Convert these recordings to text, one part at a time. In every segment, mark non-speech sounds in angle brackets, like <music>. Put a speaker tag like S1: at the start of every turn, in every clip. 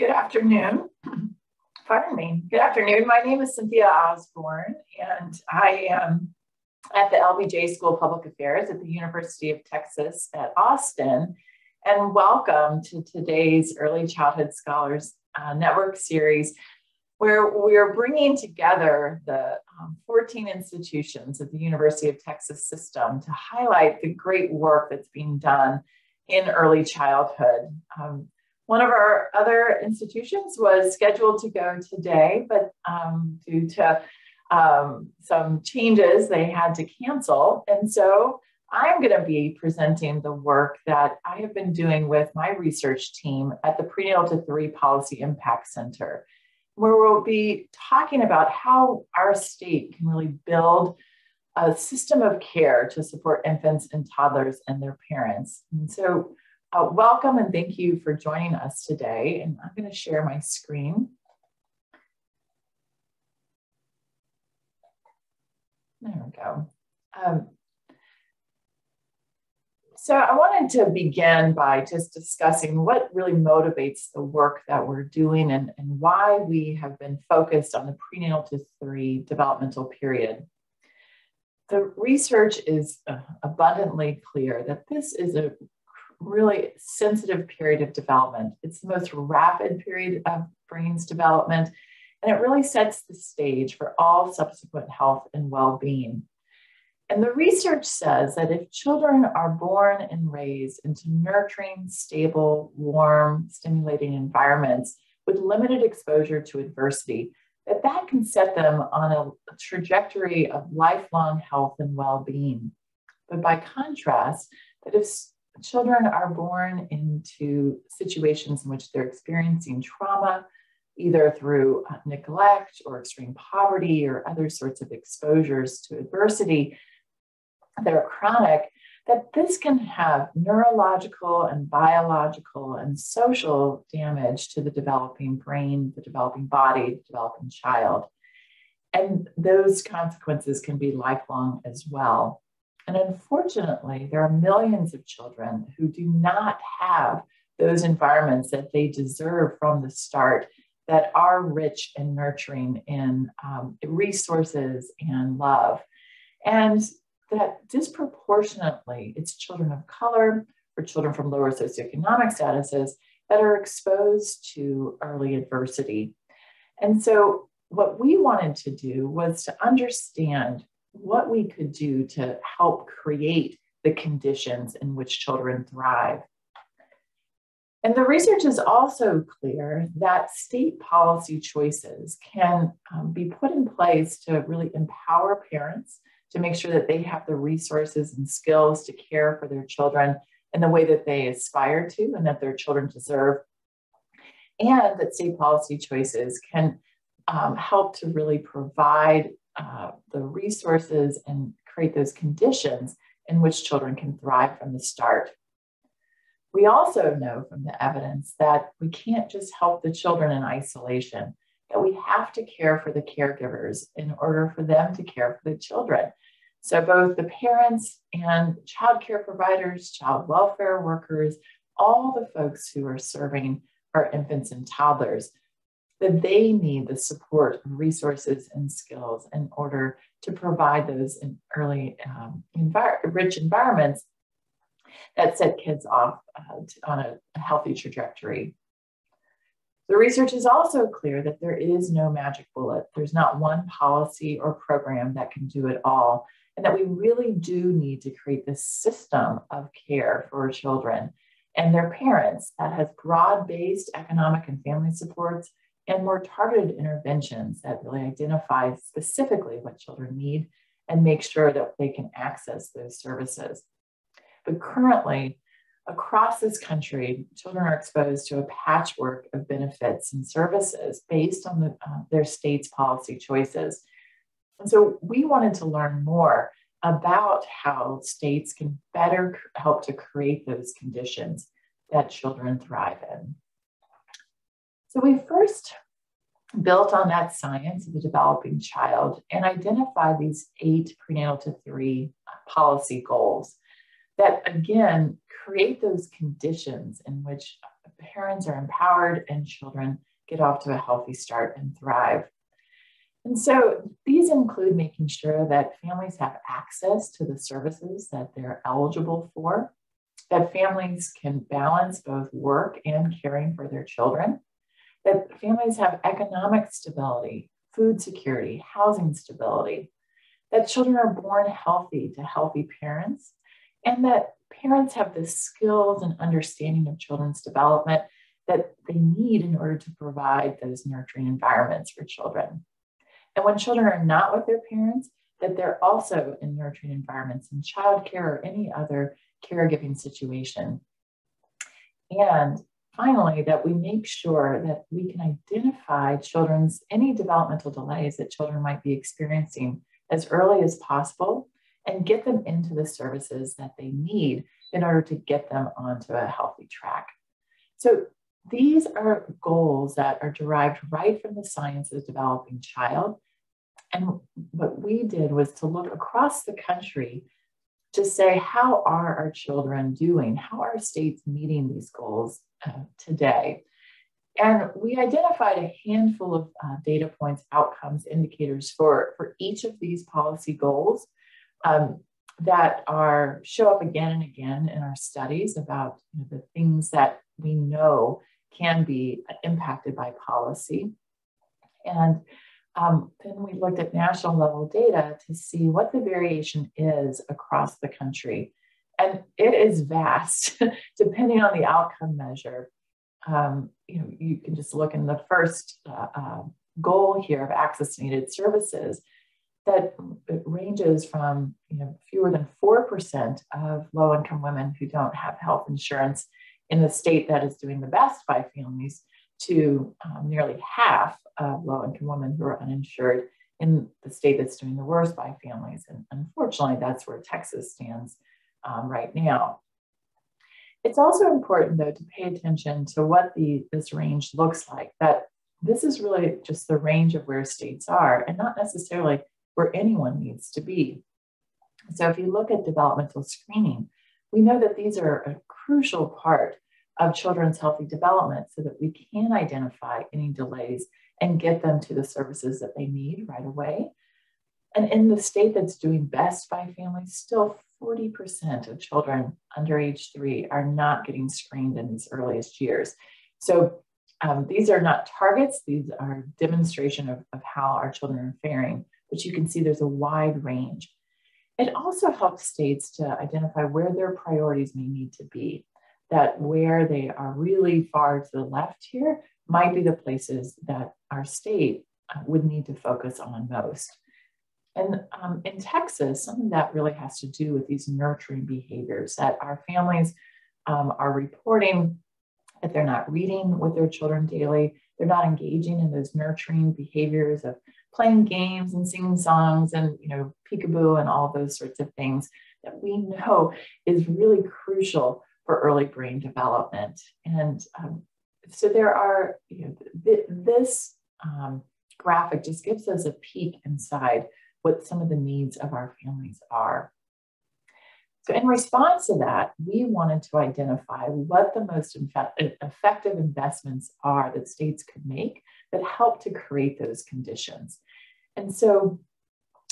S1: Good afternoon. Pardon me. Good afternoon. My name is Cynthia Osborne, and I am at the LBJ School of Public Affairs at the University of Texas at Austin. And welcome to today's Early Childhood Scholars uh, Network series, where we're bringing together the um, 14 institutions of the University of Texas system to highlight the great work that's being done in early childhood. Um, one of our other institutions was scheduled to go today, but um, due to um, some changes, they had to cancel. And so I'm going to be presenting the work that I have been doing with my research team at the Prenatal to Three Policy Impact Center where we'll be talking about how our state can really build a system of care to support infants and toddlers and their parents. And so, uh, welcome and thank you for joining us today. And I'm going to share my screen. There we go. Um, so I wanted to begin by just discussing what really motivates the work that we're doing and, and why we have been focused on the prenatal to three developmental period. The research is uh, abundantly clear that this is a really sensitive period of development. It's the most rapid period of brain's development, and it really sets the stage for all subsequent health and well-being. And the research says that if children are born and raised into nurturing, stable, warm, stimulating environments with limited exposure to adversity, that that can set them on a trajectory of lifelong health and well-being. But by contrast, that if children are born into situations in which they're experiencing trauma, either through uh, neglect or extreme poverty or other sorts of exposures to adversity, that are chronic, that this can have neurological and biological and social damage to the developing brain, the developing body, the developing child. And those consequences can be lifelong as well. And unfortunately, there are millions of children who do not have those environments that they deserve from the start that are rich and nurturing in um, resources and love. And that disproportionately it's children of color or children from lower socioeconomic statuses that are exposed to early adversity. And so, what we wanted to do was to understand what we could do to help create the conditions in which children thrive. And the research is also clear that state policy choices can um, be put in place to really empower parents to make sure that they have the resources and skills to care for their children in the way that they aspire to and that their children deserve. And that state policy choices can um, help to really provide uh, the resources and create those conditions in which children can thrive from the start. We also know from the evidence that we can't just help the children in isolation, that we have to care for the caregivers in order for them to care for the children. So both the parents and child care providers, child welfare workers, all the folks who are serving our infants and toddlers, that they need the support, resources, and skills in order to provide those in early um, envir rich environments that set kids off uh, on a, a healthy trajectory. The research is also clear that there is no magic bullet. There's not one policy or program that can do it all and that we really do need to create this system of care for children and their parents that has broad based economic and family supports and more targeted interventions that really identify specifically what children need and make sure that they can access those services. But currently, across this country, children are exposed to a patchwork of benefits and services based on the, uh, their state's policy choices. And so we wanted to learn more about how states can better help to create those conditions that children thrive in. So we first built on that science of the developing child and identified these eight prenatal to three uh, policy goals that again create those conditions in which parents are empowered and children get off to a healthy start and thrive. And so these include making sure that families have access to the services that they're eligible for, that families can balance both work and caring for their children, that families have economic stability, food security, housing stability, that children are born healthy to healthy parents, and that parents have the skills and understanding of children's development that they need in order to provide those nurturing environments for children. And when children are not with their parents, that they're also in nurturing environments in childcare or any other caregiving situation. And finally, that we make sure that we can identify children's any developmental delays that children might be experiencing as early as possible and get them into the services that they need in order to get them onto a healthy track. So these are goals that are derived right from the science of developing child. And what we did was to look across the country to say, how are our children doing? How are states meeting these goals uh, today? And we identified a handful of uh, data points, outcomes, indicators for, for each of these policy goals um, that are show up again and again in our studies about you know, the things that we know can be impacted by policy. And um, then we looked at national level data to see what the variation is across the country. And it is vast, <laughs> depending on the outcome measure. Um, you know, you can just look in the first uh, uh, goal here of access to needed services that ranges from you know fewer than 4% of low income women who don't have health insurance in the state that is doing the best by families to um, nearly half of low income women who are uninsured in the state that's doing the worst by families. And unfortunately, that's where Texas stands um, right now. It's also important, though, to pay attention to what the, this range looks like, that this is really just the range of where states are and not necessarily where anyone needs to be. So if you look at developmental screening, we know that these are a crucial part of children's healthy development so that we can identify any delays and get them to the services that they need right away. And in the state that's doing best by families, still 40% of children under age three are not getting screened in these earliest years. So um, these are not targets, these are demonstration of, of how our children are faring, but you can see there's a wide range. It also helps states to identify where their priorities may need to be, that where they are really far to the left here might be the places that our state uh, would need to focus on most. And um, in Texas, some of that really has to do with these nurturing behaviors that our families um, are reporting that they're not reading with their children daily, they're not engaging in those nurturing behaviors of playing games and singing songs and you know peekaboo and all those sorts of things that we know is really crucial for early brain development. And um, so there are you know, th- this um, graphic just gives us a peek inside what some of the needs of our families are. So, in response to that, we wanted to identify what the most effective investments are that states could make that help to create those conditions. And so,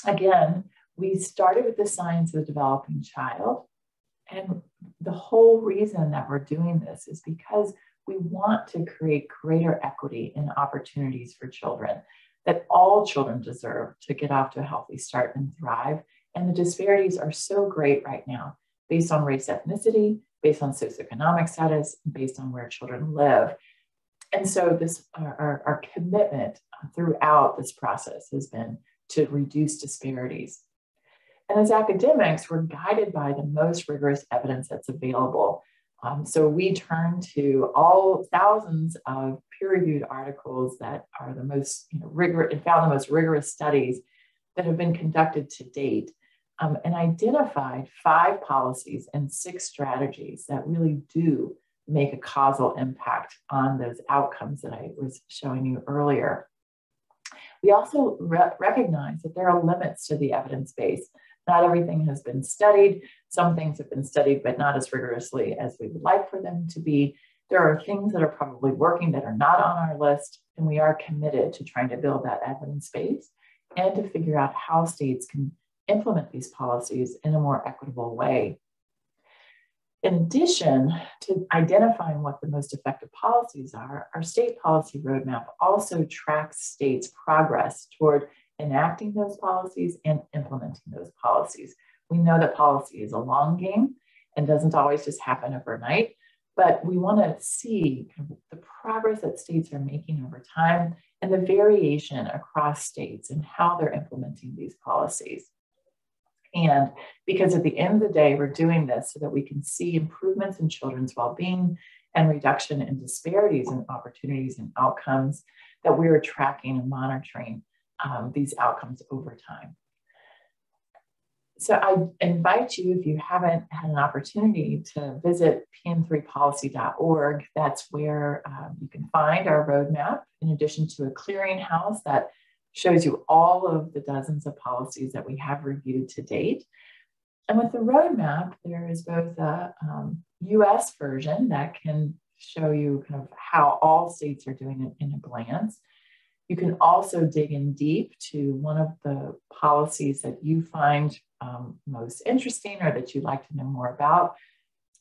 S1: again, we started with the science of the developing child. And the whole reason that we're doing this is because we want to create greater equity and opportunities for children that all children deserve to get off to a healthy start and thrive. And the disparities are so great right now based on race, ethnicity, based on socioeconomic status, based on where children live. And so this our, our commitment throughout this process has been to reduce disparities. And as academics, we're guided by the most rigorous evidence that's available. Um, so we turn to all thousands of peer-reviewed articles that are the most you know, rigorous and found the most rigorous studies that have been conducted to date um, and identified five policies and six strategies that really do make a causal impact on those outcomes that I was showing you earlier. We also re recognize that there are limits to the evidence base. Not everything has been studied. Some things have been studied, but not as rigorously as we would like for them to be. There are things that are probably working that are not on our list, and we are committed to trying to build that evidence base and to figure out how states can implement these policies in a more equitable way. In addition to identifying what the most effective policies are, our state policy roadmap also tracks states' progress toward enacting those policies and implementing those policies. We know that policy is a long game and doesn't always just happen overnight, but we want to see the progress that states are making over time and the variation across states and how they're implementing these policies. And because at the end of the day, we're doing this so that we can see improvements in children's well being and reduction in disparities in opportunities and outcomes, that we are tracking and monitoring um, these outcomes over time. So I invite you, if you haven't had an opportunity to visit pn3policy.org, that's where um, you can find our roadmap, in addition to a clearinghouse that shows you all of the dozens of policies that we have reviewed to date. And with the roadmap, there is both a um, US version that can show you kind of how all states are doing it in a glance. You can also dig in deep to one of the policies that you find um, most interesting or that you'd like to know more about.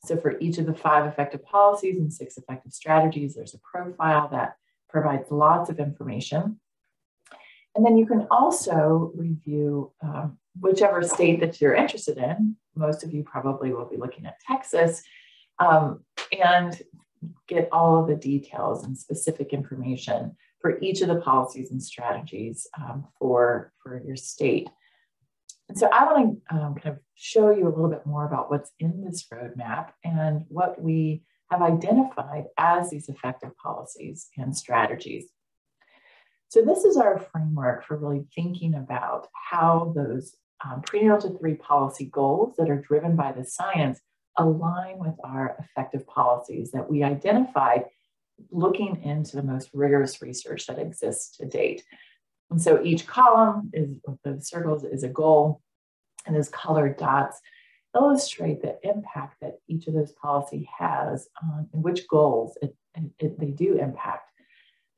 S1: So for each of the five effective policies and six effective strategies, there's a profile that provides lots of information. And then you can also review um, whichever state that you're interested in. Most of you probably will be looking at Texas um, and get all of the details and specific information for each of the policies and strategies um, for, for your state. And so I want to um, kind of show you a little bit more about what's in this roadmap and what we have identified as these effective policies and strategies. So this is our framework for really thinking about how those um, prenatal to three policy goals that are driven by the science align with our effective policies that we identified looking into the most rigorous research that exists to date. And so each column is the circles is a goal, and those colored dots illustrate the impact that each of those policy has on and which goals it, it, they do impact.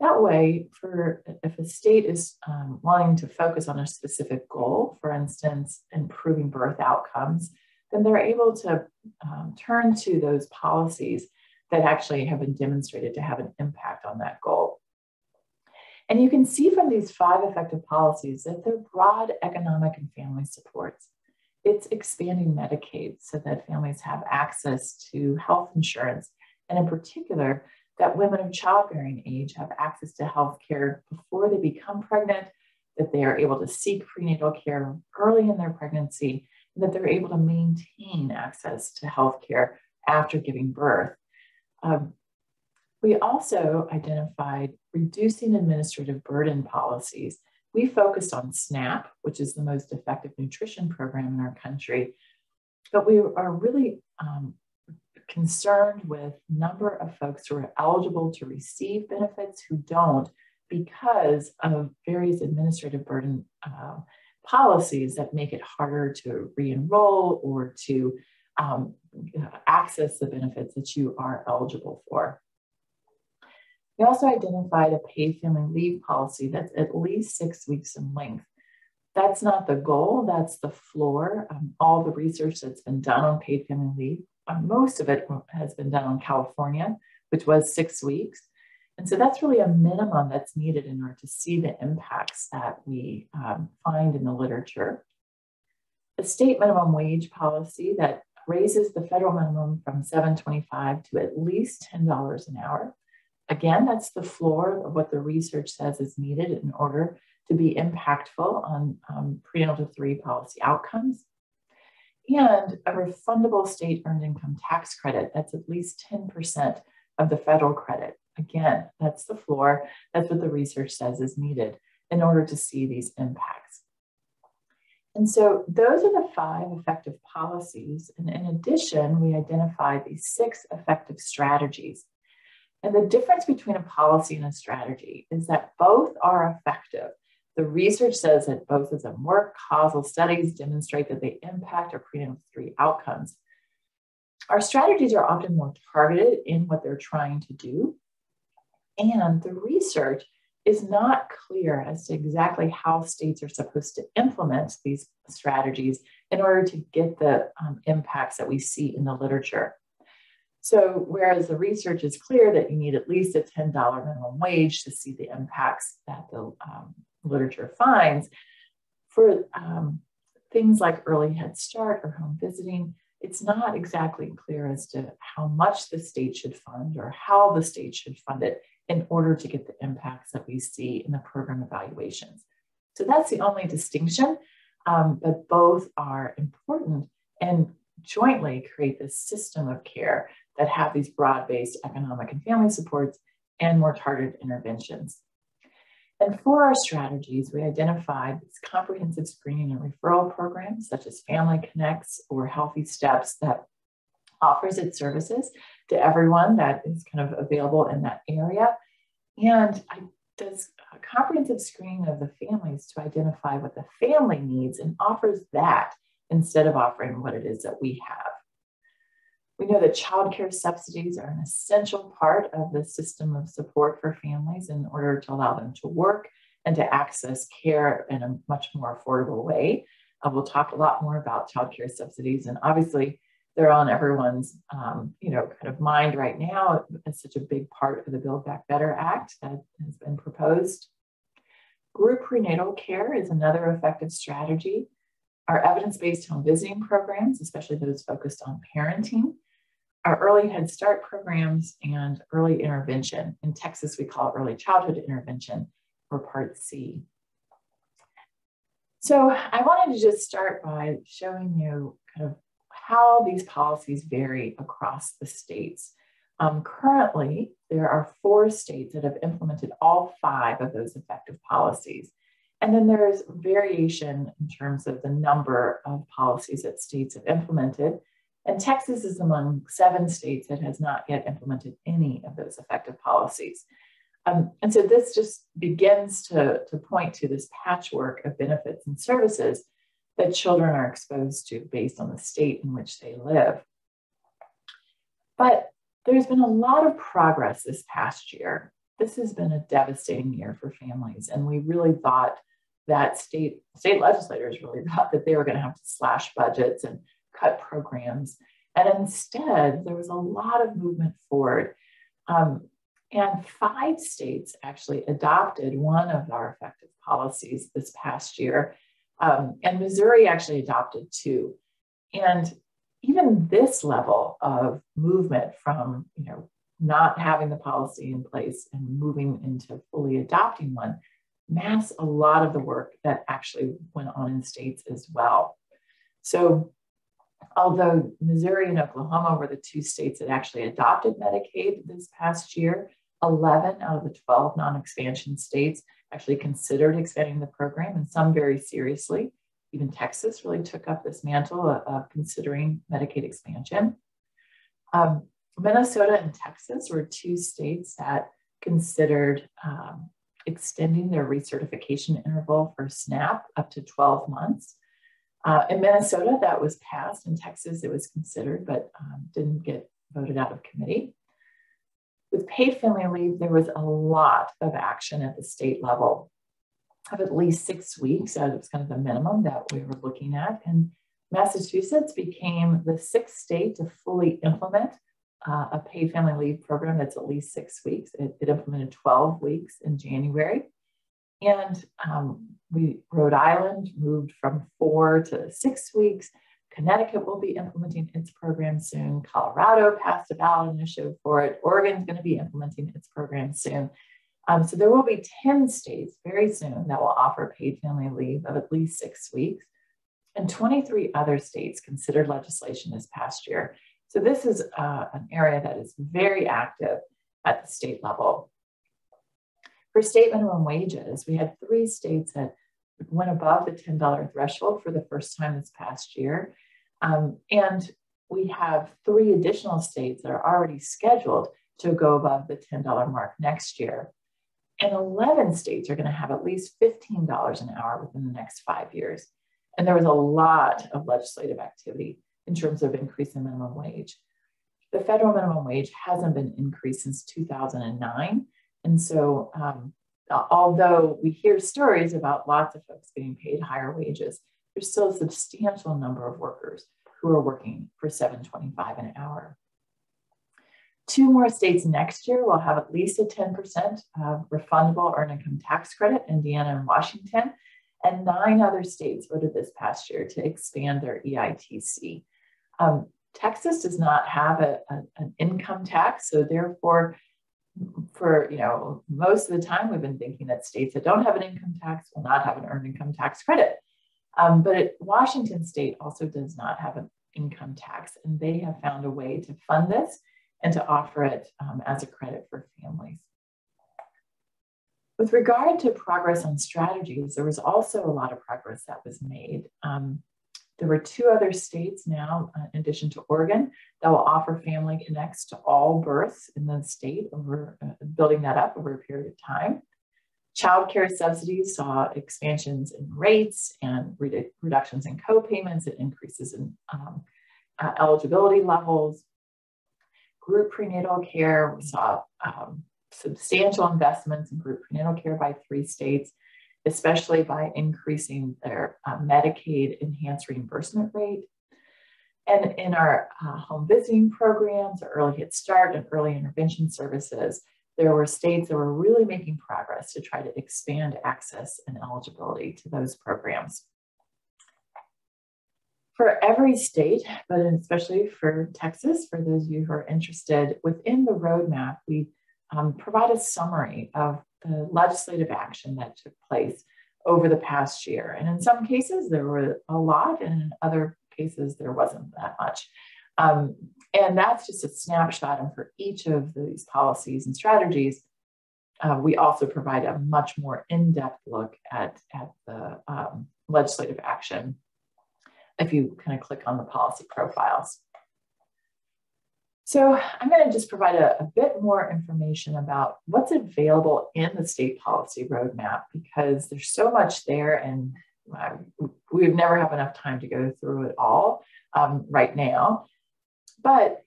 S1: That way, for if a state is um, wanting to focus on a specific goal, for instance, improving birth outcomes, then they're able to um, turn to those policies that actually have been demonstrated to have an impact on that goal. And you can see from these five effective policies that they're broad economic and family supports. It's expanding Medicaid so that families have access to health insurance, and in particular, that women of childbearing age have access to health care before they become pregnant, that they are able to seek prenatal care early in their pregnancy, and that they're able to maintain access to health care after giving birth. Um, we also identified reducing administrative burden policies. We focused on SNAP, which is the most effective nutrition program in our country, but we are really um, concerned with number of folks who are eligible to receive benefits who don't because of various administrative burden uh, policies that make it harder to re-enroll or to um, access the benefits that you are eligible for. We also identified a paid family leave policy that's at least six weeks in length. That's not the goal, that's the floor. Um, all the research that's been done on paid family leave, uh, most of it has been done on California, which was six weeks. And so that's really a minimum that's needed in order to see the impacts that we um, find in the literature. A state minimum wage policy that raises the federal minimum from 725 to at least $10 an hour. Again, that's the floor of what the research says is needed in order to be impactful on um, prenatal to three policy outcomes. And a refundable state earned income tax credit that's at least 10% of the federal credit. Again, that's the floor. That's what the research says is needed in order to see these impacts. And so those are the five effective policies. And in addition, we identify these six effective strategies. And the difference between a policy and a strategy is that both are effective. The research says that both of them work. Causal studies demonstrate that they impact our prenatal three outcomes. Our strategies are often more targeted in what they're trying to do. And the research is not clear as to exactly how states are supposed to implement these strategies in order to get the um, impacts that we see in the literature. So, whereas the research is clear that you need at least a $10 minimum wage to see the impacts that the um, literature finds, for um, things like early Head Start or home visiting, it's not exactly clear as to how much the state should fund or how the state should fund it in order to get the impacts that we see in the program evaluations. So that's the only distinction, um, but both are important and jointly create this system of care that have these broad-based economic and family supports and more targeted interventions. And for our strategies, we identified comprehensive screening and referral programs such as Family Connects or Healthy Steps that offers its services to everyone that is kind of available in that area. And I, does a comprehensive screening of the families to identify what the family needs and offers that instead of offering what it is that we have. We know that childcare subsidies are an essential part of the system of support for families in order to allow them to work and to access care in a much more affordable way. Uh, we'll talk a lot more about childcare subsidies, and obviously, they're on everyone's um, you know kind of mind right now as such a big part of the Build Back Better Act that has been proposed. Group prenatal care is another effective strategy. Our evidence-based home visiting programs, especially those focused on parenting, our early Head Start programs and early intervention. In Texas, we call it early childhood intervention or Part C. So I wanted to just start by showing you kind of how these policies vary across the states. Um, currently, there are four states that have implemented all five of those effective policies. And then there's variation in terms of the number of policies that states have implemented. And Texas is among seven states that has not yet implemented any of those effective policies. Um, and so this just begins to, to point to this patchwork of benefits and services that children are exposed to based on the state in which they live. But there's been a lot of progress this past year. This has been a devastating year for families, and we really thought that state state legislators really <laughs> thought that they were going to have to slash budgets and cut programs. And instead, there was a lot of movement forward. Um, and five states actually adopted one of our effective policies this past year. Um, and Missouri actually adopted two. And even this level of movement from, you know, not having the policy in place and moving into fully adopting one masks a lot of the work that actually went on in states as well. So although Missouri and Oklahoma were the two states that actually adopted Medicaid this past year, 11 out of the 12 non-expansion states actually considered expanding the program and some very seriously. Even Texas really took up this mantle of, of considering Medicaid expansion. Um, Minnesota and Texas were two states that considered um, extending their recertification interval for SNAP up to 12 months. Uh, in Minnesota, that was passed. In Texas, it was considered, but um, didn't get voted out of committee. With paid family leave, there was a lot of action at the state level of at least six weeks. That was kind of the minimum that we were looking at. And Massachusetts became the sixth state to fully implement uh, a paid family leave program that's at least six weeks. It, it implemented 12 weeks in January. And um, we, Rhode Island moved from four to six weeks. Connecticut will be implementing its program soon. Colorado passed a ballot initiative for it. Oregon's going to be implementing its program soon. Um, so there will be 10 states very soon that will offer paid family leave of at least six weeks. And 23 other states considered legislation this past year. So this is uh, an area that is very active at the state level. For state minimum wages, we had three states that went above the $10 threshold for the first time this past year. Um, and we have three additional states that are already scheduled to go above the $10 mark next year. And 11 states are going to have at least $15 an hour within the next five years. And there was a lot of legislative activity in terms of increasing minimum wage. the federal minimum wage hasn't been increased since 2009. And so, um, although we hear stories about lots of folks getting paid higher wages, there's still a substantial number of workers who are working for 725 an hour. Two more states next year will have at least a 10% uh, refundable earned income tax credit, Indiana and Washington. And nine other states voted this past year to expand their EITC. Um, Texas does not have a, a, an income tax, so therefore, for you know most of the time, we've been thinking that states that don't have an income tax will not have an earned income tax credit. Um, but it, Washington State also does not have an income tax, and they have found a way to fund this and to offer it um, as a credit for families. With regard to progress on strategies, there was also a lot of progress that was made. Um, there were two other states now, uh, in addition to Oregon, that will offer Family Connects to all births in the state over uh, building that up over a period of time. Child care subsidies saw expansions in rates and redu reductions in co-payments and increases in um, uh, eligibility levels. Group prenatal care, saw um, substantial investments in group prenatal care by three states especially by increasing their uh, Medicaid enhanced reimbursement rate. And in our uh, home visiting programs, early Head Start and early intervention services, there were states that were really making progress to try to expand access and eligibility to those programs. For every state, but especially for Texas, for those of you who are interested, within the roadmap, we um, provide a summary of the legislative action that took place over the past year. And in some cases, there were a lot, and in other cases, there wasn't that much. Um, and that's just a snapshot. And for each of these policies and strategies, uh, we also provide a much more in depth look at, at the um, legislative action if you kind of click on the policy profiles. So I'm going to just provide a, a, bit more information about what's available in the state policy roadmap because there's so much there and uh, we've never have enough time to go through it all um, right now. But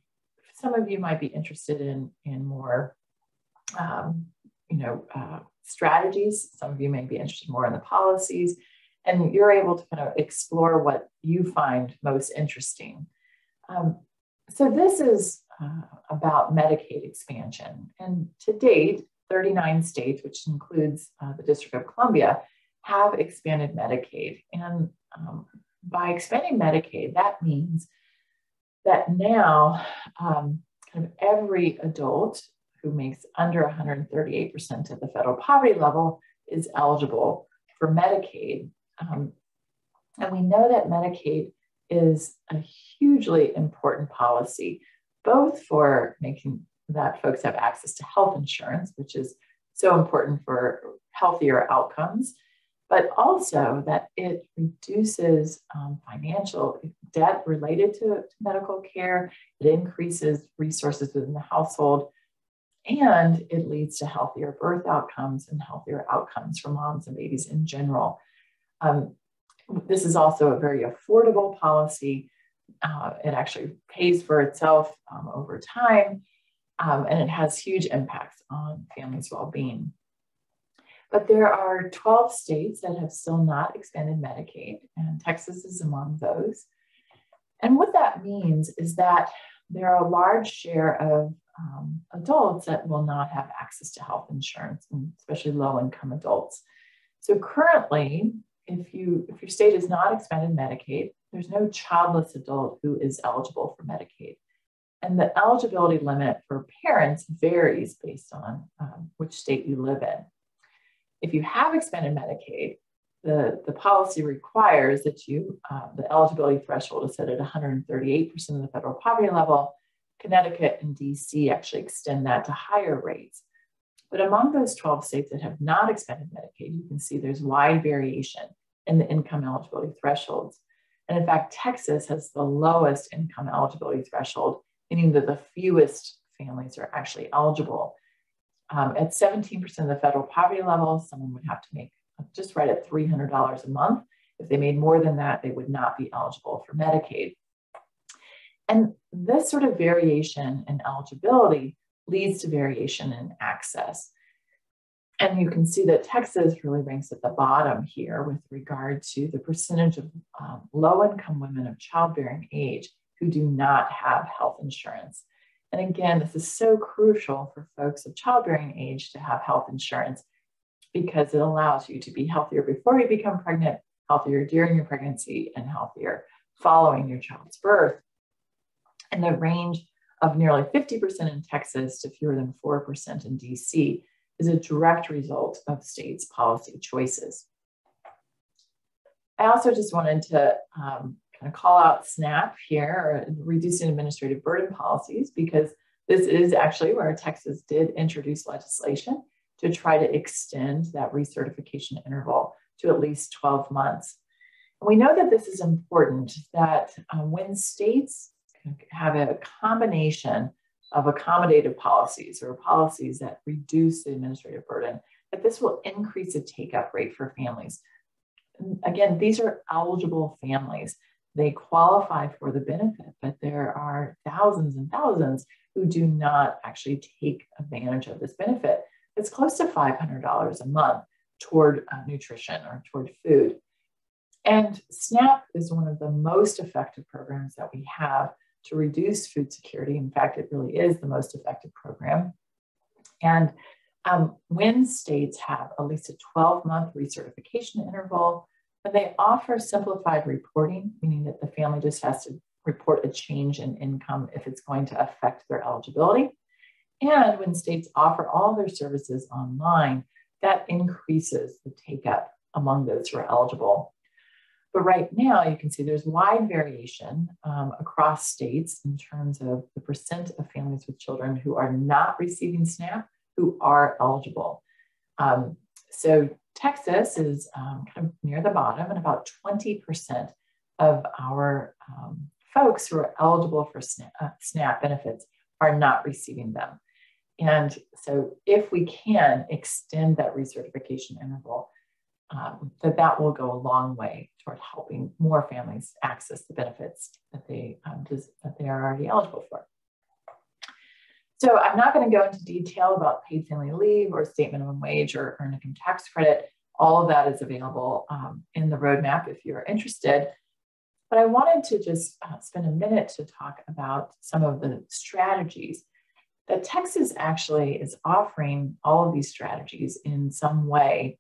S1: some of you might be interested in, in more, um, you know, uh, strategies. Some of you may be interested more in the policies and you're able to kind of explore what you find most interesting. Um, so this is uh, about Medicaid expansion. And to date, 39 states, which includes uh, the District of Columbia, have expanded Medicaid. And um, by expanding Medicaid, that means that now um, kind of every adult who makes under 138% of the federal poverty level is eligible for Medicaid. Um, and we know that Medicaid is a hugely important policy both for making that folks have access to health insurance, which is so important for healthier outcomes, but also that it reduces um, financial debt related to, to medical care, it increases resources within the household, and it leads to healthier birth outcomes and healthier outcomes for moms and babies in general. Um, this is also a very affordable policy uh, it actually pays for itself um, over time, um, and it has huge impacts on families' well-being. But there are 12 states that have still not expanded Medicaid, and Texas is among those. And what that means is that there are a large share of um, adults that will not have access to health insurance, and especially low-income adults. So currently, if you if your state has not expanded Medicaid, there's no childless adult who is eligible for Medicaid. And the eligibility limit for parents varies based on um, which state you live in. If you have expanded Medicaid, the, the policy requires that you, uh, the eligibility threshold is set at 138% of the federal poverty level. Connecticut and DC actually extend that to higher rates. But among those 12 states that have not expanded Medicaid, you can see there's wide variation in the income eligibility thresholds. And in fact, Texas has the lowest income eligibility threshold, meaning that the fewest families are actually eligible. Um, at 17% of the federal poverty level, someone would have to make just right at $300 a month. If they made more than that, they would not be eligible for Medicaid. And this sort of variation in eligibility leads to variation in access. And you can see that Texas really ranks at the bottom here with regard to the percentage of um, low income women of childbearing age who do not have health insurance. And again, this is so crucial for folks of childbearing age to have health insurance because it allows you to be healthier before you become pregnant, healthier during your pregnancy, and healthier following your child's birth. And the range of nearly 50% in Texas to fewer than 4% in DC is a direct result of states' policy choices. I also just wanted to um, kind of call out SNAP here, reducing administrative burden policies, because this is actually where Texas did introduce legislation to try to extend that recertification interval to at least 12 months. And we know that this is important, that um, when states have a combination of accommodative policies or policies that reduce the administrative burden, that this will increase the take up rate for families. Again, these are eligible families. They qualify for the benefit, but there are thousands and thousands who do not actually take advantage of this benefit. It's close to $500 a month toward uh, nutrition or toward food. And SNAP is one of the most effective programs that we have to reduce food security. In fact, it really is the most effective program. And um, when states have at least a 12 month recertification interval, when they offer simplified reporting, meaning that the family just has to report a change in income if it's going to affect their eligibility, and when states offer all their services online, that increases the take up among those who are eligible. But right now, you can see there's wide variation um, across states in terms of the percent of families with children who are not receiving SNAP who are eligible. Um, so Texas is um, kind of near the bottom, and about 20% of our um, folks who are eligible for SNAP, uh, SNAP benefits are not receiving them. And so if we can extend that recertification interval, um, that that will go a long way toward helping more families access the benefits that they, um, that they are already eligible for. So I'm not going to go into detail about paid family leave or state minimum wage or earned income tax credit. All of that is available um, in the roadmap if you're interested. But I wanted to just uh, spend a minute to talk about some of the strategies that Texas actually is offering all of these strategies in some way.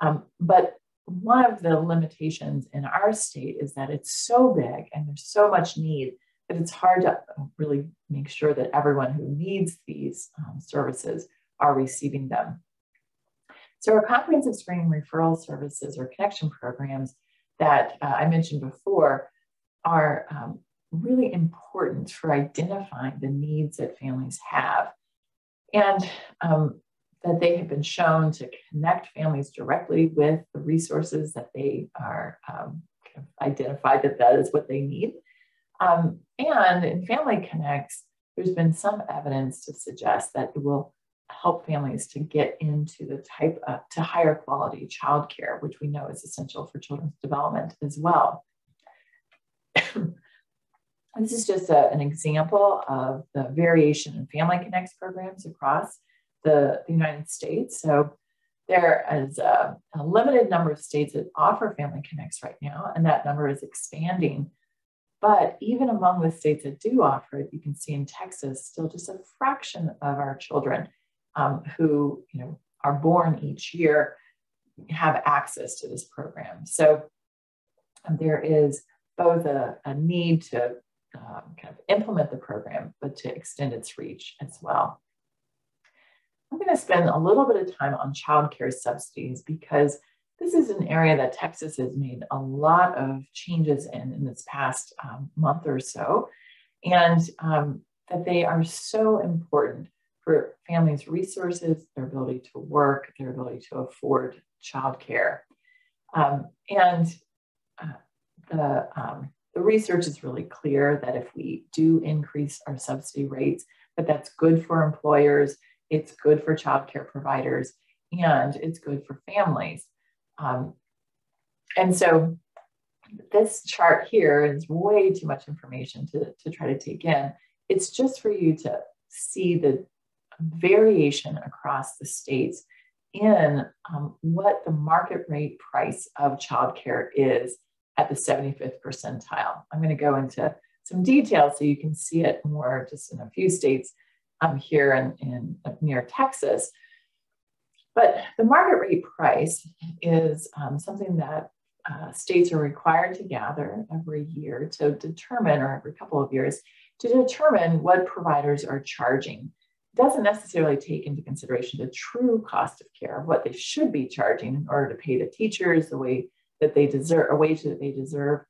S1: Um, but one of the limitations in our state is that it's so big and there's so much need that it's hard to really make sure that everyone who needs these um, services are receiving them. So our comprehensive screening referral services or connection programs that uh, I mentioned before are um, really important for identifying the needs that families have. And um, that they have been shown to connect families directly with the resources that they are um, identified that that is what they need. Um, and in Family Connects, there's been some evidence to suggest that it will help families to get into the type of, to higher quality childcare, which we know is essential for children's development as well. <coughs> This is just a, an example of the variation in Family Connects programs across the, the United States. So there is a, a, limited number of states that offer Family Connects right now, and that number is expanding. But even among the states that do offer it, you can see in Texas still just a fraction of our children um, who you know are born each year have access to this program. So um, there is both a, a need to um, kind of implement the program, but to extend its reach as well. I'm going to spend a little bit of time on childcare subsidies because this is an area that Texas has made a lot of changes in in this past um, month or so, and um, that they are so important for families' resources, their ability to work, their ability to afford childcare. Um, and uh, the um, the research is really clear that if we do increase our subsidy rates, that that's good for employers, it's good for childcare providers, and it's good for families. Um, and so this chart here is way too much information to, to try to take in. It's just for you to see the variation across the states in um, what the market rate price of childcare is at the 75th percentile. I'm going to go into some detail so you can see it more just in a few states um, here in, in near Texas. But the market rate price is um, something that uh, states are required to gather every year to determine, or every couple of years, to determine what providers are charging. It doesn't necessarily take into consideration the true cost of care, what they should be charging in order to pay the teachers the way that they deserve, a wage that they deserve,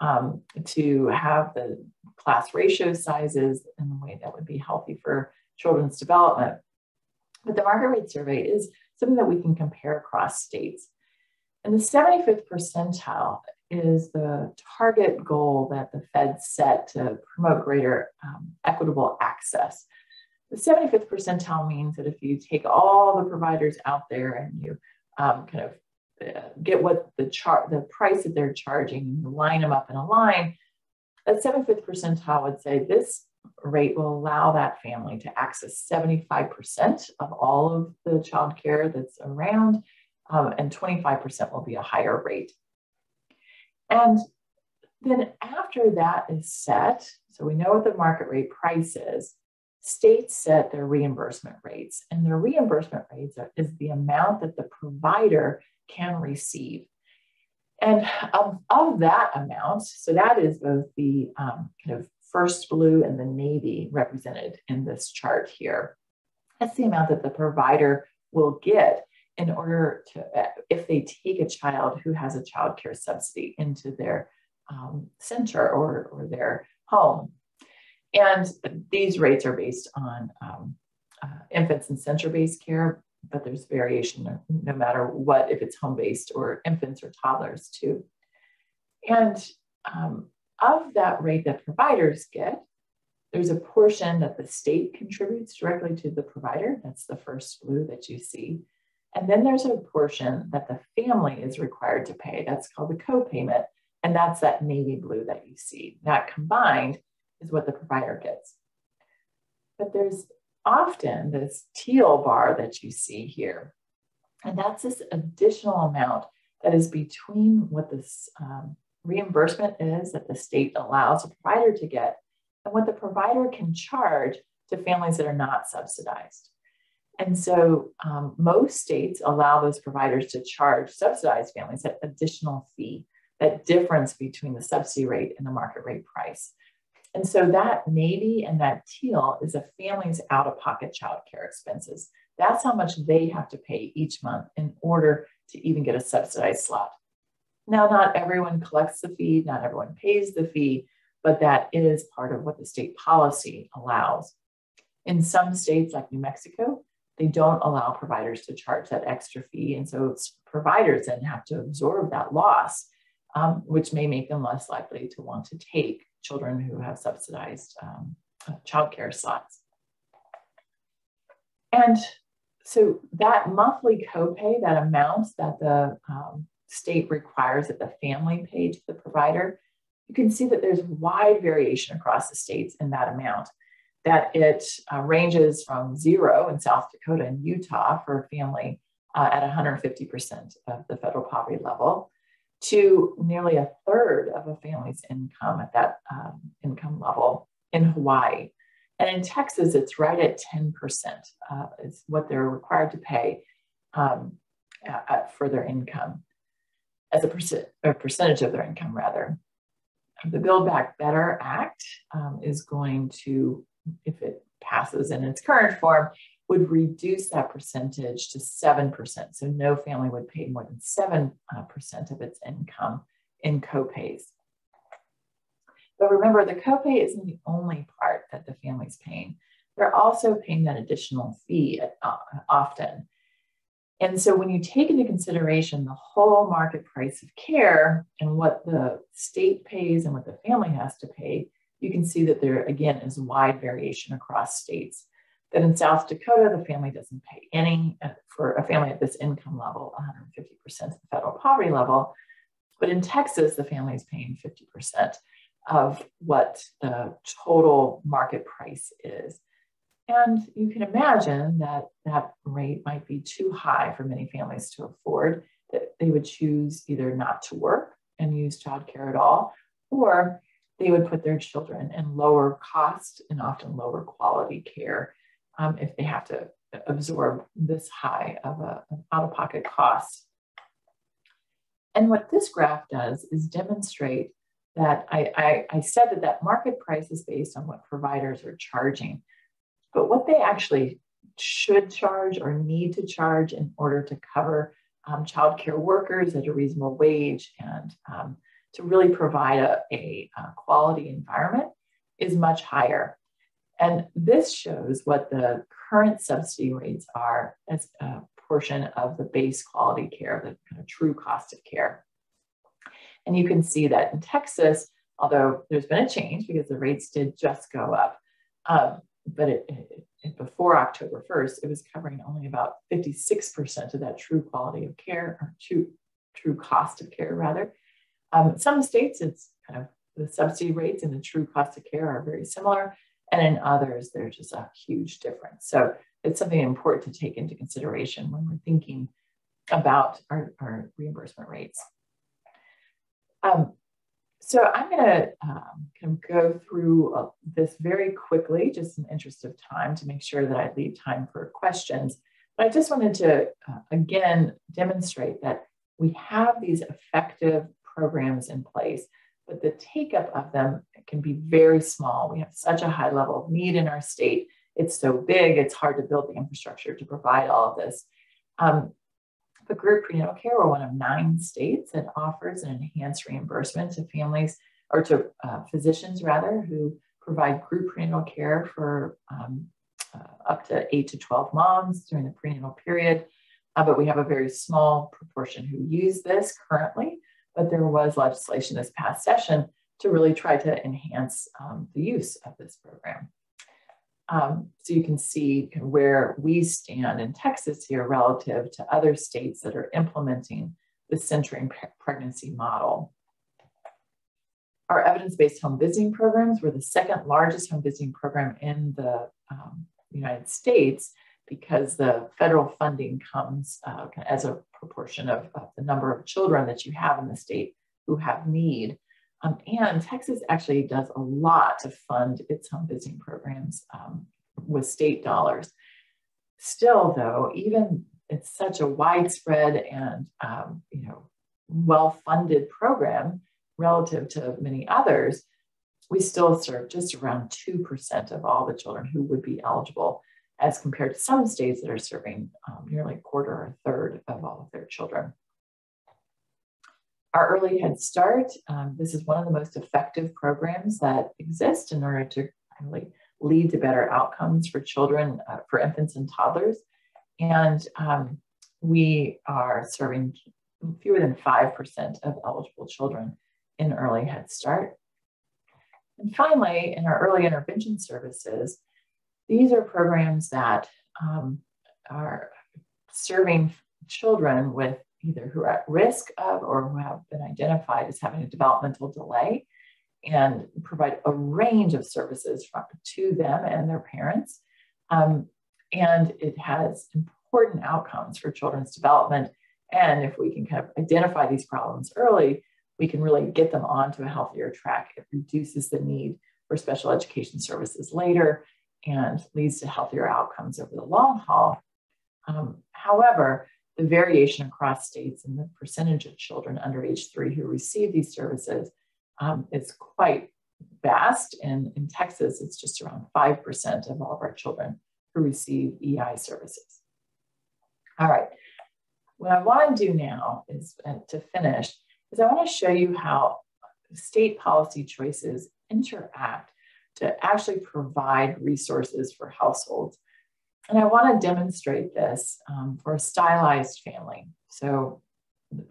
S1: um, to have the class ratio sizes in a way that would be healthy for children's development. But the market rate survey is something that we can compare across states. And the 75th percentile is the target goal that the Fed set to promote greater um, equitable access. The 75th percentile means that if you take all the providers out there and you um, kind of get what the chart, the price that they're charging, you line them up in a line, that 75th percentile would say this rate will allow that family to access 75% of all of the child care that's around, um, and 25% will be a higher rate. And then after that is set, so we know what the market rate price is, states set their reimbursement rates, and their reimbursement rates are, is the amount that the provider can receive. And of, of that amount, so that is both the um, kind of first blue and the navy represented in this chart here. That's the amount that the provider will get in order to, if they take a child who has a child care subsidy into their um, center or, or their home. And these rates are based on um, uh, infants and center-based care, but there's variation no, no matter what, if it's home-based or infants or toddlers too. And um, of that rate that providers get, there's a portion that the state contributes directly to the provider. That's the first blue that you see. And then there's a portion that the family is required to pay. That's called the co-payment. And that's that navy blue that you see. That combined is what the provider gets. But there's often this teal bar that you see here. And that's this additional amount that is between what this um, reimbursement is that the state allows a provider to get and what the provider can charge to families that are not subsidized. And so um, most states allow those providers to charge subsidized families that additional fee, that difference between the subsidy rate and the market rate price. And so that navy and that teal is a family's out of pocket childcare expenses. That's how much they have to pay each month in order to even get a subsidized slot. Now, not everyone collects the fee, not everyone pays the fee, but that is part of what the state policy allows. In some states, like New Mexico, they don't allow providers to charge that extra fee. And so providers then have to absorb that loss, um, which may make them less likely to want to take children who have subsidized um, childcare slots. And so that monthly copay, that amount that the um, state requires that the family pay to the provider, you can see that there's wide variation across the states in that amount. That it uh, ranges from zero in South Dakota and Utah for a family uh, at 150% of the federal poverty level to nearly a third of a family's income at that um, income level in Hawaii. And in Texas, it's right at 10% uh, is what they're required to pay um, for their income as a, percent, a percentage of their income, rather. The Build Back Better Act um, is going to, if it passes in its current form, would reduce that percentage to 7%. So no family would pay more than 7% uh, of its income in copays. But remember, the copay isn't the only part that the family's paying. They're also paying that additional fee uh, often. And so when you take into consideration the whole market price of care and what the state pays and what the family has to pay, you can see that there again is wide variation across states. That in South Dakota, the family doesn't pay any uh, for a family at this income level, 150% of the federal poverty level. But in Texas, the family is paying 50% of what the total market price is. And you can imagine that that rate might be too high for many families to afford, that they would choose either not to work and use childcare at all, or they would put their children in lower cost and often lower quality care um, if they have to absorb this high of a, an out of pocket cost. And what this graph does is demonstrate that I, I, I said that that market price is based on what providers are charging, but what they actually should charge or need to charge in order to cover um, childcare workers at a reasonable wage and um, to really provide a, a, a, quality environment is much higher. And this shows what the current subsidy rates are as a portion of the base quality care, the kind of true cost of care. And you can see that in Texas, although there's been a change because the rates did just go up, um, but it, it, it, before October 1st, it was covering only about 56% of that true quality of care or true, true cost of care rather. Um, some states, it's kind of the subsidy rates and the true cost of care are very similar. And in others, there's just a huge difference. So it's something important to take into consideration when we're thinking about our, our reimbursement rates. Um, so I'm going to um, kind of go through uh, this very quickly, just in the interest of time, to make sure that I leave time for questions. But I just wanted to, uh, again, demonstrate that we have these effective programs in place, but the take up of them can be very small. We have such a high level of need in our state. It's so big, it's hard to build the infrastructure to provide all of this. Um, but group prenatal care, we're one of nine states that offers an enhanced reimbursement to families or to uh, physicians rather who provide group prenatal care for um, uh, up to eight to 12 moms during the prenatal period. Uh, but we have a very small proportion who use this currently. But there was legislation this past session to really try to enhance um, the use of this program. Um, so you can see where we stand in Texas here relative to other states that are implementing the centering pregnancy model. Our evidence-based home visiting programs were the second largest home visiting program in the um, United States because the federal funding comes uh, as a proportion of, of, the number of children that you have in the state who have need. Um, and Texas actually does a lot to fund its home visiting programs um, with state dollars. Still, though, even it's such a widespread and um, you know well-funded program relative to many others, we still serve just around 2% of all the children who would be eligible as compared to some states that are serving um, nearly a quarter or a third of all of their children. Our Early Head Start, um, this is one of the most effective programs that exist in order to really lead to better outcomes for children, uh, for infants and toddlers. And um, we are serving fewer than 5% of eligible children in Early Head Start. And finally, in our early intervention services, these are programs that um, are serving children with either who are at risk of or who have been identified as having a developmental delay and provide a range of services from, to them and their parents. Um, and it has important outcomes for children's development. And if we can kind of identify these problems early, we can really get them onto a healthier track. It reduces the need for special education services later and leads to healthier outcomes over the long haul. Um, however, the variation across states and the percentage of children under age three who receive these services um, is quite vast. And in Texas, it's just around 5% of all of our children who receive EI services. All right, what I want to do now is uh, to finish is I want to show you how state policy choices interact to actually provide resources for households. And I want to demonstrate this um, for a stylized family. So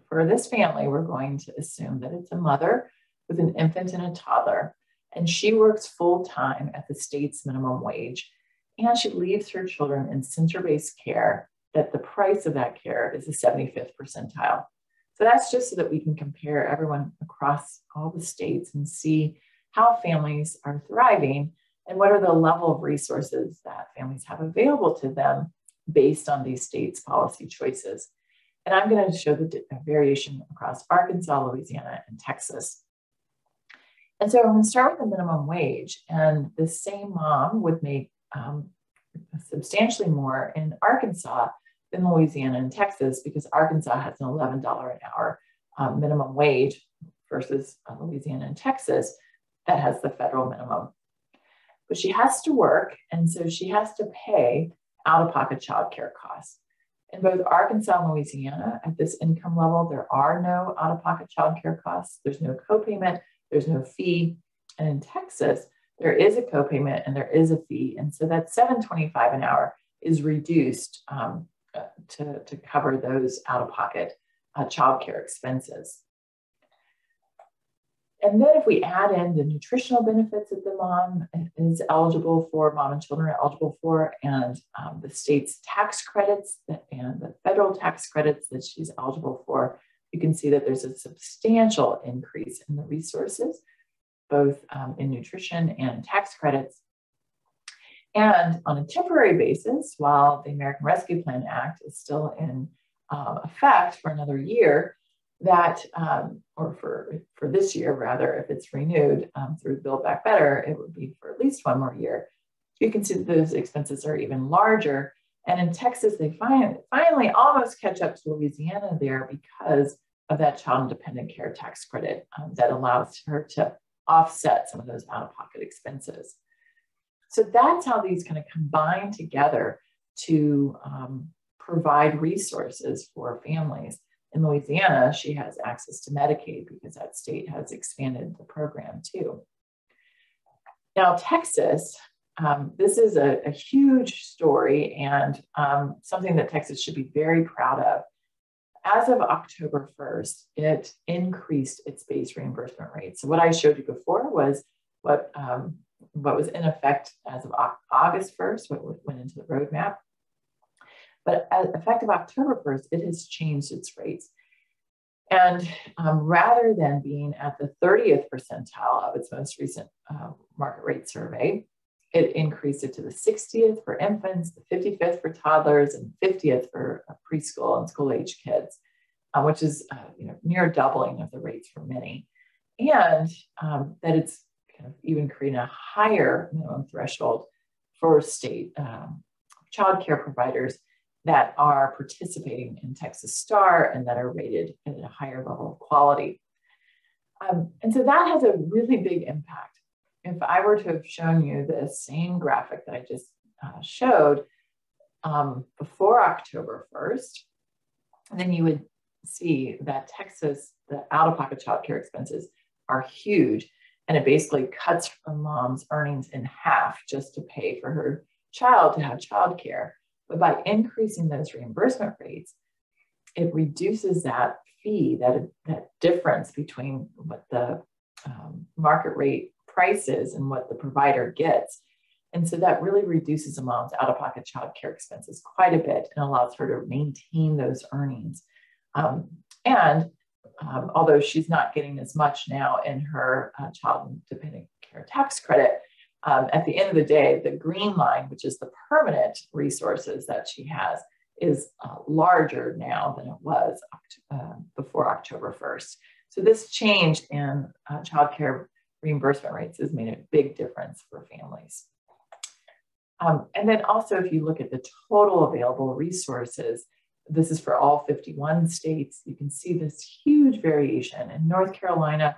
S1: for this family, we're going to assume that it's a mother with an infant and a toddler, and she works full time at the state's minimum wage, and she leaves her children in center based care that the price of that care is the 75th percentile. So that's just so that we can compare everyone across all the states and see how families are thriving and what are the level of resources that families have available to them based on these states' policy choices. And I'm going to show the variation across Arkansas, Louisiana, and Texas. And so I'm going to start with the minimum wage. And the same mom would make um, substantially more in Arkansas than Louisiana and Texas because Arkansas has an $11 an hour um, minimum wage versus uh, Louisiana and Texas that has the federal minimum. But she has to work, and so she has to pay out of pocket childcare costs. In both Arkansas and Louisiana, at this income level, there are no out of pocket childcare costs. There's no copayment, there's no fee. And in Texas, there is a copayment and there is a fee. And so that 725 an hour is reduced um, uh, to, to cover those out of pocket uh, childcare expenses. And then if we add in the nutritional benefits that the mom is eligible for, mom and children are eligible for, and um, the state's tax credits and the federal tax credits that she's eligible for, you can see that there's a substantial increase in the resources, both um, in nutrition and tax credits. And on a temporary basis, while the American Rescue Plan Act is still in uh, effect for another year, that, um, or for, for this year rather, if it's renewed um, through Build Back Better, it would be for at least one more year. You can see that those expenses are even larger. And in Texas, they find, finally almost catch up to Louisiana there because of that child and dependent care tax credit um, that allows her to offset some of those out of pocket expenses. So that's how these kind of combine together to um, provide resources for families in Louisiana, she has access to Medicaid because that state has expanded the program too. Now, Texas, um, this is a, a, huge story and um, something that Texas should be very proud of. As of October 1st, it increased its base reimbursement rate. So what I showed you before was what, um, what was in effect as of August 1st, what went into the roadmap. But as effective October 1st, it has changed its rates. And um, rather than being at the 30th percentile of its most recent uh, market rate survey, it increased it to the 60th for infants, the 55th for toddlers, and 50th for uh, preschool and school age kids, uh, which is uh, you know, near doubling of the rates for many. And um, that it's kind of even creating a higher minimum threshold for state um, child care providers that are participating in Texas STAR and that are rated at a higher level of quality. Um, and so that has a really big impact. If I were to have shown you the same graphic that I just uh, showed um, before October 1st, then you would see that Texas, the out-of-pocket childcare expenses are huge. And it basically cuts a mom's earnings in half just to pay for her child to have childcare. But by increasing those reimbursement rates, it reduces that fee, that, that difference between what the um, market rate price is and what the provider gets. And so that really reduces a mom's out of pocket childcare expenses quite a bit and allows her to maintain those earnings. Um, and um, although she's not getting as much now in her uh, child dependent care tax credit, um, at the end of the day, the green line, which is the permanent resources that she has, is uh, larger now than it was uh, before October 1st. So this change in uh, childcare reimbursement rates has made a big difference for families. Um, and then also, if you look at the total available resources, this is for all 51 states, you can see this huge variation. In North Carolina,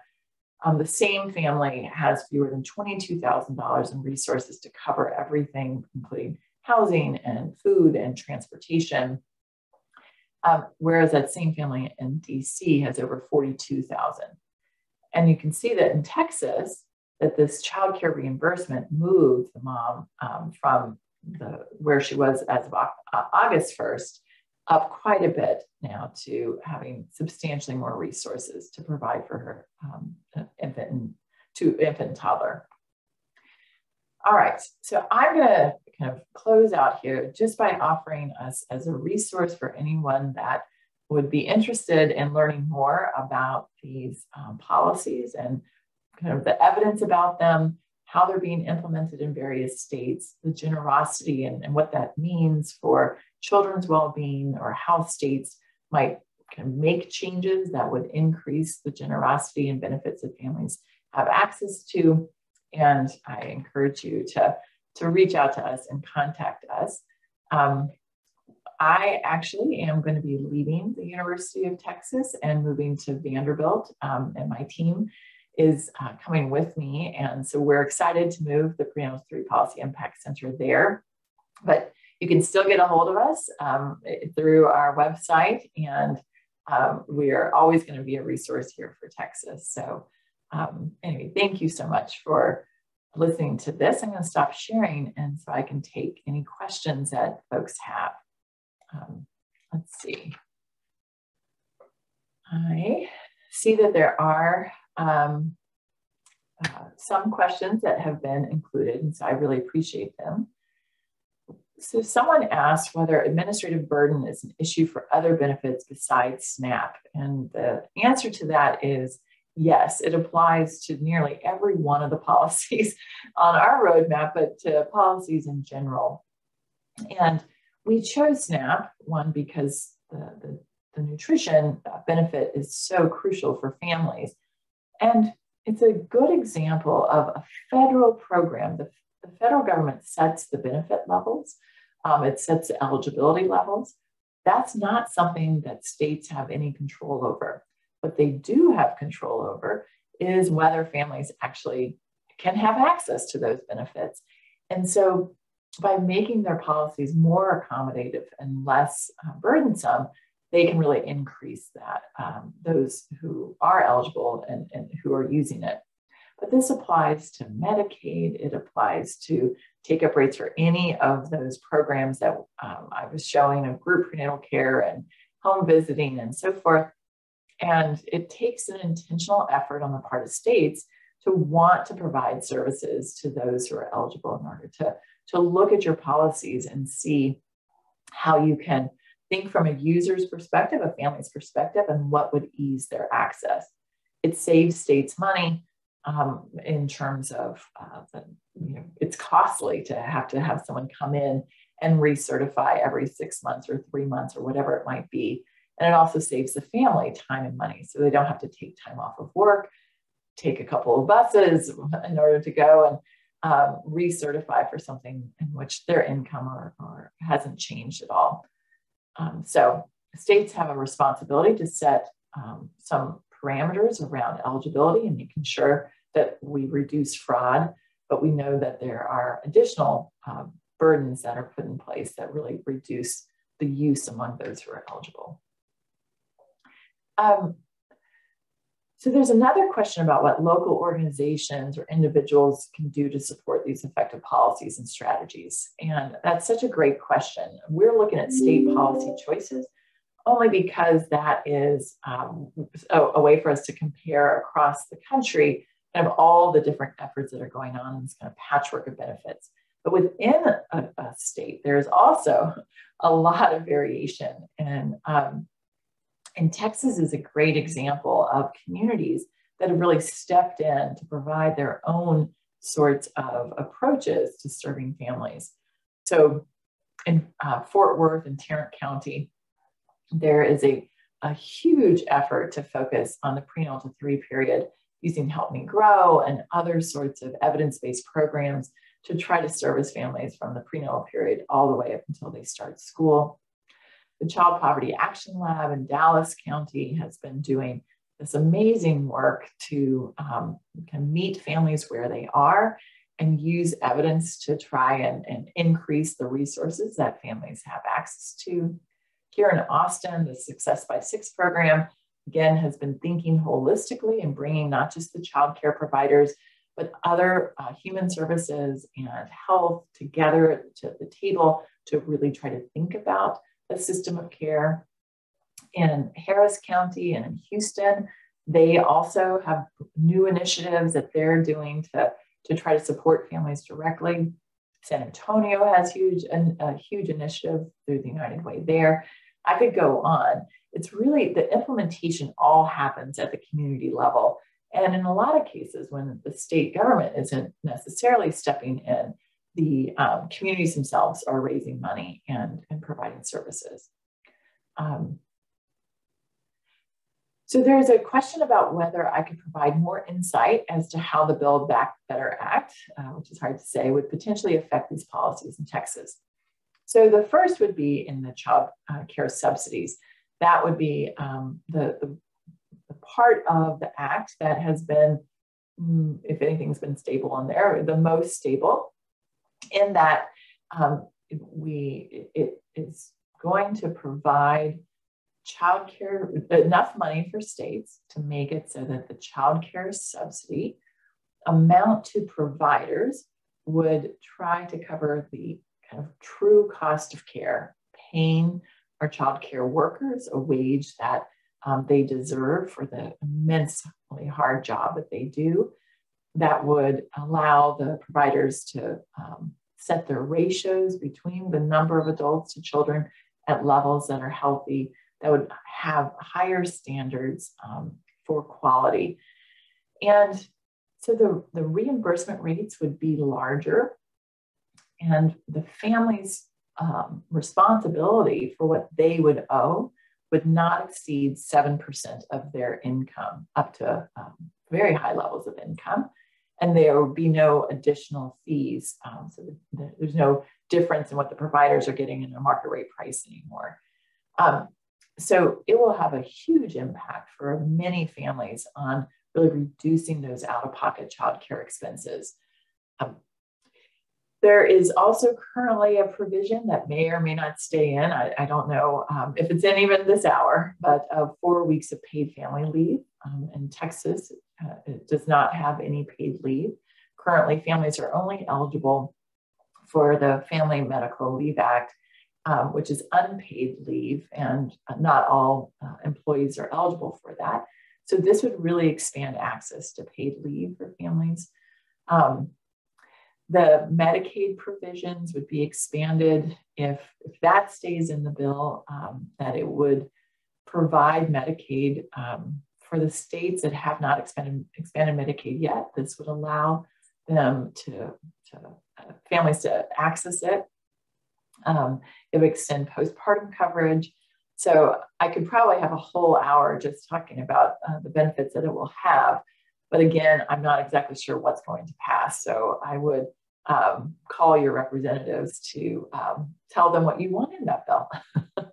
S1: um, the same family has fewer than $22,000 in resources to cover everything, including housing and food and transportation. Um, whereas that same family in DC has over 42,000. And you can see that in Texas, that this child care reimbursement moved the mom um, from the where she was as of uh, August 1st up quite a bit now to having substantially more resources to provide for her um, infant and to infant and toddler. All right, so I'm going to kind of close out here just by offering us as a resource for anyone that would be interested in learning more about these um, policies and kind of the evidence about them, how they're being implemented in various states, the generosity and, and what that means for children's well-being or how states might kind of make changes that would increase the generosity and benefits that families have access to. And I encourage you to, to reach out to us and contact us. Um, I actually am going to be leaving the University of Texas and moving to Vanderbilt, um, and my team is uh, coming with me. And so we're excited to move the Prenatal 3 Policy Impact Center there. But you can still get a hold of us um, through our website, and um, we are always going to be a resource here for Texas. So, um, anyway, thank you so much for listening to this. I'm going to stop sharing, and so I can take any questions that folks have. Um, let's see. I see that there are um, uh, some questions that have been included, and so I really appreciate them. So someone asked whether administrative burden is an issue for other benefits besides SNAP. And the answer to that is yes, it applies to nearly every one of the <laughs> policies on our roadmap, but to policies in general. And we chose SNAP, one, because the, the, the nutrition benefit is so crucial for families. And it's a good example of a federal program. The, the federal government sets the benefit levels, um, it sets the eligibility levels. That's not something that states have any control over. What they do have control over is whether families actually can have access to those benefits. And so by making their policies more accommodative and less uh, burdensome, they can really increase that, um, those who are eligible and, and who are using it. But this applies to Medicaid, it applies to take up rates for any of those programs that um, I was showing of group prenatal care and home visiting and so forth. And it takes an intentional effort on the part of states to want to provide services to those who are eligible in order to, to look at your policies and see how you can think from a user's perspective, a family's perspective, and what would ease their access. It saves states money um, in terms of uh, the, you know, it's costly to have to have someone come in and recertify every six months or three months or whatever it might be. And it also saves the family time and money. So they don't have to take time off of work, take a couple of buses <laughs> in order to go and um, recertify for something in which their income or, or hasn't changed at all. Um, so states have a responsibility to set um, some parameters around eligibility and making sure that we reduce fraud, but we know that there are additional um, burdens that are put in place that really reduce the use among those who are eligible. Um, so there's another question about what local organizations or individuals can do to support these effective policies and strategies. And that's such a great question. We're looking at state policy choices only because that is um, a, a, way for us to compare across the country kind of all the different efforts that are going on in this kind of patchwork of benefits. But within a, a state, there's also a lot of variation. And um, and Texas is a great example of communities that have really stepped in to provide their own sorts of approaches to serving families. So in uh, Fort Worth and Tarrant County, there is a, a huge effort to focus on the prenatal to three period using Help Me Grow and other sorts of evidence-based programs to try to service families from the prenatal period all the way up until they start school. The Child Poverty Action Lab in Dallas County has been doing this amazing work to um, meet families where they are and use evidence to try and, and increase the resources that families have access to. Here in Austin, the Success by Six program, again, has been thinking holistically and bringing not just the child care providers, but other uh, human services and health together to the table to really try to think about a system of care. In Harris County and in Houston, they also have new initiatives that they're doing to, to try to support families directly. San Antonio has huge a huge initiative through the United Way there. I could go on. It's really the implementation all happens at the community level. And in a lot of cases, when the state government isn't necessarily stepping in, the um, communities themselves are raising money and, and providing services. Um, so there's a question about whether I could provide more insight as to how the Build Back Better Act, uh, which is hard to say, would potentially affect these policies in Texas. So the first would be in the child uh, care subsidies. That would be um, the, the, the, part of the act that has been, mm, if anything's been stable in there, the most stable in that um, we, it is going to provide childcare, enough money for states to make it so that the childcare subsidy amount to providers would try to cover the kind of true cost of care, paying our childcare workers a wage that um, they deserve for the immensely hard job that they do. That would allow the providers to um, set their ratios between the number of adults to children at levels that are healthy that would have higher standards um, for quality. And so the, the reimbursement rates would be larger, and the family's um, responsibility for what they would owe would not exceed 7% of their income, up to um, very high levels of income. And there would be no additional fees. Um, so the, the, there's no difference in what the providers are getting in a market rate price anymore. Um, so it will have a huge impact for many families on really reducing those out-of-pocket childcare expenses. Um, there is also currently a provision that may or may not stay in. I, I don't know um, if it's in even this hour, but of four weeks of paid family leave. Um, in Texas, uh, it does not have any paid leave. Currently, families are only eligible for the Family Medical Leave Act um, which is unpaid leave, and not all uh, employees are eligible for that. So this would really expand access to paid leave for families. Um, the Medicaid provisions would be expanded if, if that stays in the bill, um, that it would provide Medicaid um, for the states that have not expanded, expanded Medicaid yet. This would allow them to, to uh, families to access it um, it would extend postpartum coverage. So I could probably have a whole hour just talking about uh, the benefits that it will have. But again, I'm not exactly sure what's going to pass. So I would um, call your representatives to um, tell them what you want in that bill. <laughs>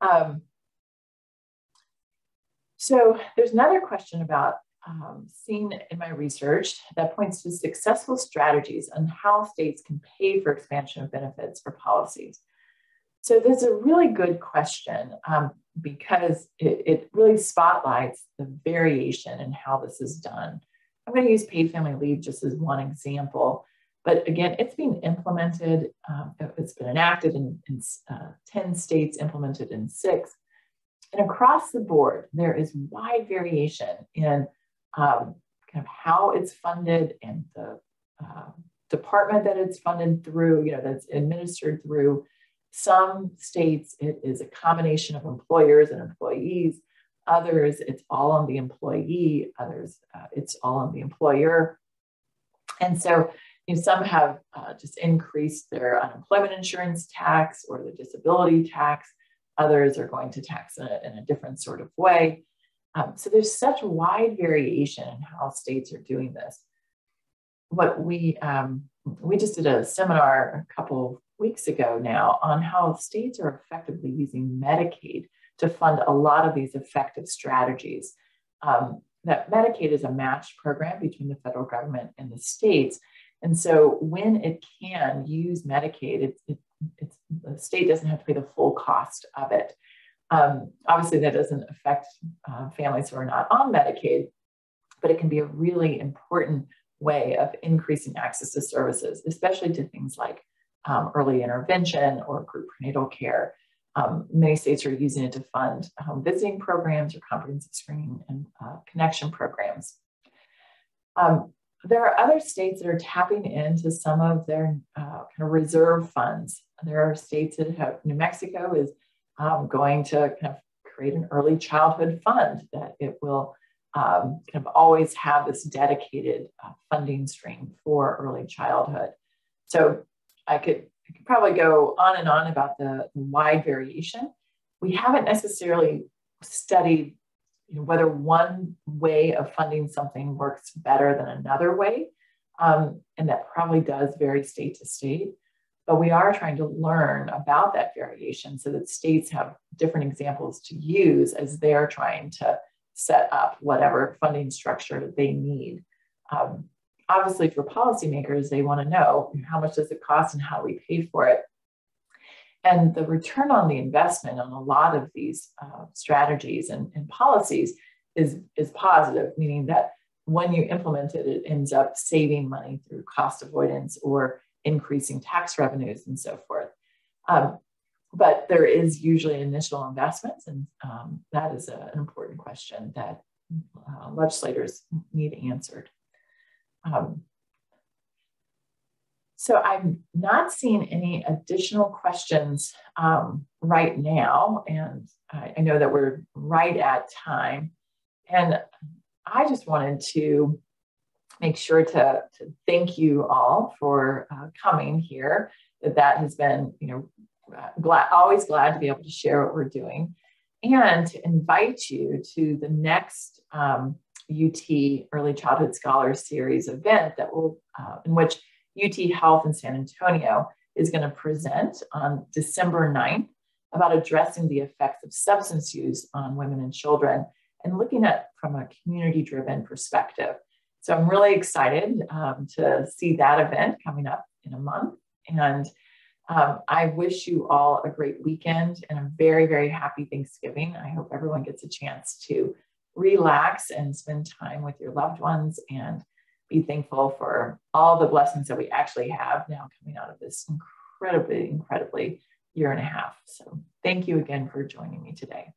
S1: um, so there's another question about um, seen in my research that points to successful strategies on how states can pay for expansion of benefits for policies. So this is a really good question um, because it, it, really spotlights the variation in how this is done. I'm going to use paid family leave just as one example, but again, it's being implemented. Um, it's been enacted in, in uh, 10 states, implemented in six. And across the board, there is wide variation in um, kind of how it's funded and the uh, department that it's funded through, you know, that's administered through. Some states, it is a combination of employers and employees. Others, it's all on the employee. Others, uh, it's all on the employer. And so, you know, some have uh, just increased their unemployment insurance tax or the disability tax. Others are going to tax it in a different sort of way. Um, so there's such wide variation in how states are doing this. What we um, we just did a seminar a couple weeks ago now on how states are effectively using Medicaid to fund a lot of these effective strategies. Um, that Medicaid is a matched program between the federal government and the states. And so when it can use Medicaid, it, it, it's, the state doesn't have to pay the full cost of it. Um, obviously, that doesn't affect uh, families who are not on Medicaid, but it can be a really important way of increasing access to services, especially to things like um, early intervention or group prenatal care. Um, many states are using it to fund home visiting programs or comprehensive screening and uh, connection programs. Um, there are other states that are tapping into some of their uh, kind of reserve funds. There are states that have, New Mexico is um, going to kind of create an early childhood fund that it will um, kind of always have this dedicated uh, funding stream for early childhood. So I could, I could probably go on and on about the wide variation. We haven't necessarily studied you know, whether one way of funding something works better than another way. Um, and that probably does vary state to state. But we are trying to learn about that variation so that states have different examples to use as they're trying to set up whatever funding structure they need. Um, obviously, for policymakers, they want to know how much does it cost and how we pay for it. And the return on the investment on a lot of these uh, strategies and, and policies is, is positive, meaning that when you implement it, it ends up saving money through cost avoidance or increasing tax revenues and so forth. Um, but there is usually initial investments, and um, that is a, an important question that uh, legislators need answered. Um, so I'm not seeing any additional questions um, right now, and I, I know that we're right at time. And I just wanted to make sure to, to thank you all for uh, coming here. That that has been, you know, glad, always glad to be able to share what we're doing, and to invite you to the next um, UT Early Childhood Scholars Series event that will, uh, in which UT Health in San Antonio is going to present on December 9th about addressing the effects of substance use on women and children and looking at from a community driven perspective. So I'm really excited um, to see that event coming up in a month. And um, I wish you all a great weekend and a very, very happy Thanksgiving. I hope everyone gets a chance to relax and spend time with your loved ones and be thankful for all the blessings that we actually have now coming out of this incredibly, incredibly year and a half. So thank you again for joining me today.